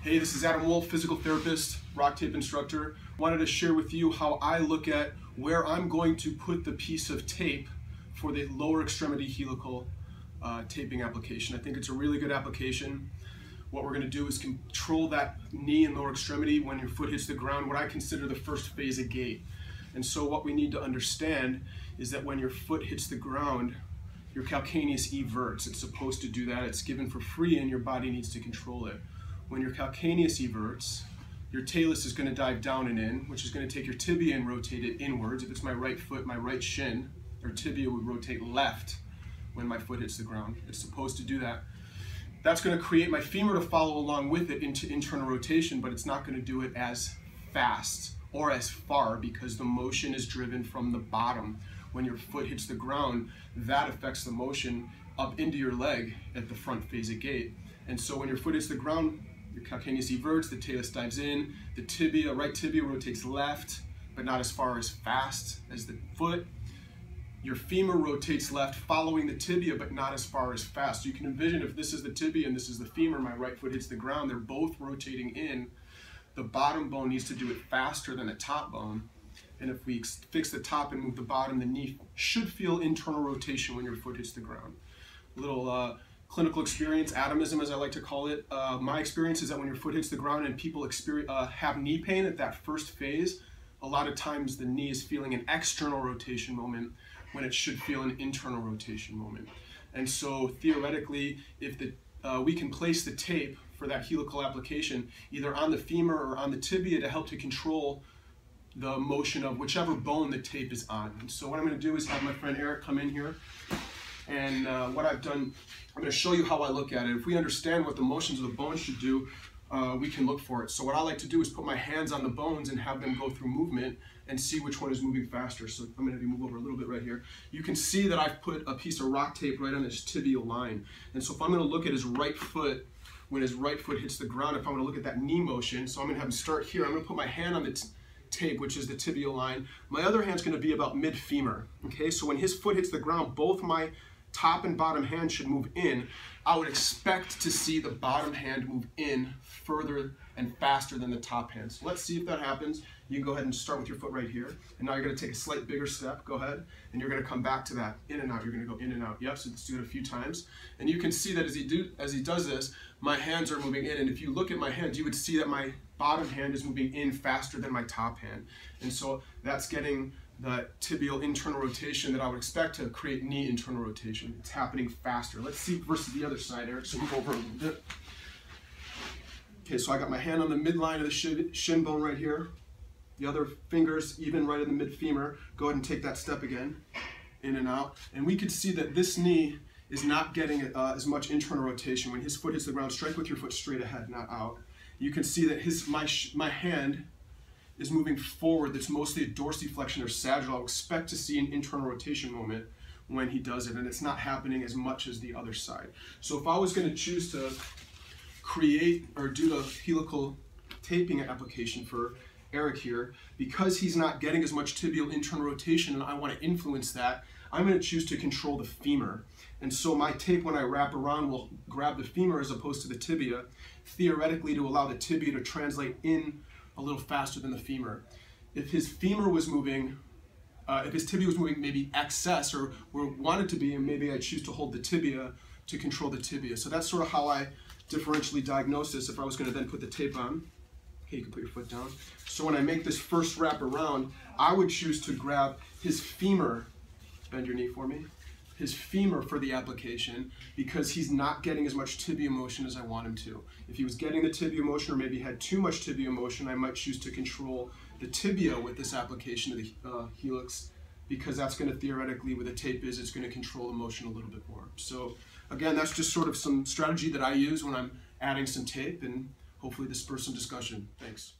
Hey, this is Adam Wolf, physical therapist, Rocktape instructor. Wanted to share with you how I look at where I'm going to put the piece of tape for the lower extremity helical uh, taping application. I think it's a really good application. What we're going to do is control that knee and lower extremity when your foot hits the ground, what I consider the first phase of gait. And so what we need to understand is that when your foot hits the ground, your calcaneus everts. It's supposed to do that. It's given for free and your body needs to control it. When your calcaneus everts, your talus is going to dive down and in, which is going to take your tibia and rotate it inwards. If it's my right foot, my right shin, or tibia would rotate left when my foot hits the ground. It's supposed to do that. That's going to create my femur to follow along with it into internal rotation, but it's not going to do it as fast or as far because the motion is driven from the bottom. When your foot hits the ground, that affects the motion up into your leg at the front phase of gait. And so when your foot hits the ground, calcaneus everts, the talus dives in, the tibia, right tibia rotates left, but not as far as fast as the foot. Your femur rotates left following the tibia, but not as far as fast. So you can envision if this is the tibia and this is the femur, my right foot hits the ground, they're both rotating in. The bottom bone needs to do it faster than the top bone. And if we fix the top and move the bottom, the knee should feel internal rotation when your foot hits the ground. Little uh, clinical experience, atomism as I like to call it. Uh, my experience is that when your foot hits the ground and people experience, uh, have knee pain at that first phase, a lot of times the knee is feeling an external rotation moment when it should feel an internal rotation moment. And so theoretically, if the, uh, we can place the tape for that helical application either on the femur or on the tibia to help to control the motion of whichever bone the tape is on. And so what I'm going to do is have my friend Eric come in here and uh, what I've done, I'm going to show you how I look at it. If we understand what the motions of the bone should do, uh, we can look for it. So what I like to do is put my hands on the bones and have them go through movement and see which one is moving faster. So I'm going to move over a little bit right here. You can see that I've put a piece of Rocktape right on his tibial line. And so if I'm going to look at his right foot, when his right foot hits the ground, if I'm going to look at that knee motion, so I'm going to have him start here. I'm going to put my hand on the tape, which is the tibial line. My other hand's going to be about mid-femur. Okay, so when his foot hits the ground, both my top and bottom hand should move in, I would expect to see the bottom hand move in further and faster than the top hand. So let's see if that happens. You can go ahead and start with your foot right here. And now you're gonna take a slight bigger step, go ahead. And you're gonna come back to that, in and out. You're gonna go in and out. Yep, so let's do it a few times. And you can see that as he, do, as he does this, my hands are moving in. And if you look at my hands, you would see that my bottom hand is moving in faster than my top hand. And so that's getting the tibial internal rotation that I would expect to create knee internal rotation. It's happening faster. Let's see versus the other side, Eric. So move over a little bit. Okay, so I got my hand on the midline of the shin, bone right here. The other fingers even right in the mid femur. Go ahead and take that step again, in and out. And we could see that this knee is not getting uh, as much internal rotation. When his foot hits the ground, strike with your foot straight ahead, not out. You can see that his my, my hand is moving forward that's mostly a dorsiflexion or sagittal, I'll expect to see an internal rotation moment when he does it, and it's not happening as much as the other side. So if I was going to choose to create or do the helical taping application for Eric here, because he's not getting as much tibial internal rotation and I want to influence that, I'm going to choose to control the femur. And so my tape, when I wrap around, will grab the femur as opposed to the tibia, theoretically to allow the tibia to translate in a little faster than the femur. If his femur was moving, uh, if his tibia was moving maybe excess or where it wanted to be, and maybe I choose to hold the tibia to control the tibia. So that's sort of how I differentially diagnose this if I was going to then put the tape on. Okay, you can put your foot down. So when I make this first wrap around, I would choose to grab his femur, bend your knee for me, his femur for the application because he's not getting as much tibia motion as I want him to. If he was getting the tibia motion or maybe had too much tibia motion, I might choose to control the tibia with this application of the uh, helix because that's going to theoretically, with the tape is, it's going to control the motion a little bit more. So again, that's just sort of some strategy that I use when I'm adding some tape and hopefully this spurs some discussion. Thanks.